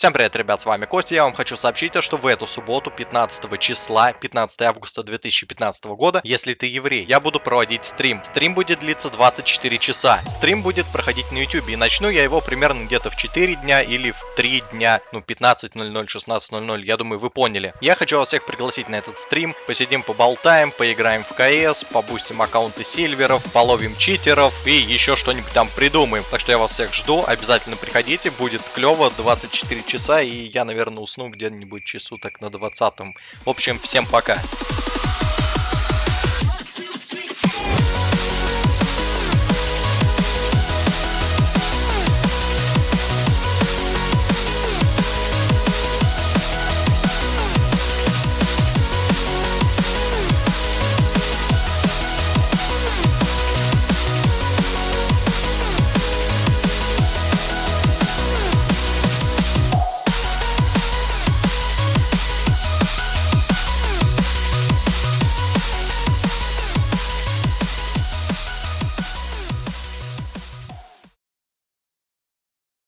Всем привет, ребят, с вами Костя. Я вам хочу сообщить, что в эту субботу, 15 числа, 15 августа 2015 года, если ты еврей, я буду проводить стрим. Стрим будет длиться 24 часа. Стрим будет проходить на YouTube, и начну я его примерно где-то в 4 дня или в 3 дня, ну 15.00, 16.00, я думаю, вы поняли. Я хочу вас всех пригласить на этот стрим, посидим, поболтаем, поиграем в КС, побустим аккаунты сильверов, половим читеров и еще что-нибудь там придумаем. Так что я вас всех жду, обязательно приходите, будет клево, 24 часа, и я, наверное, усну где-нибудь часу так на 20 -м. В общем, всем пока.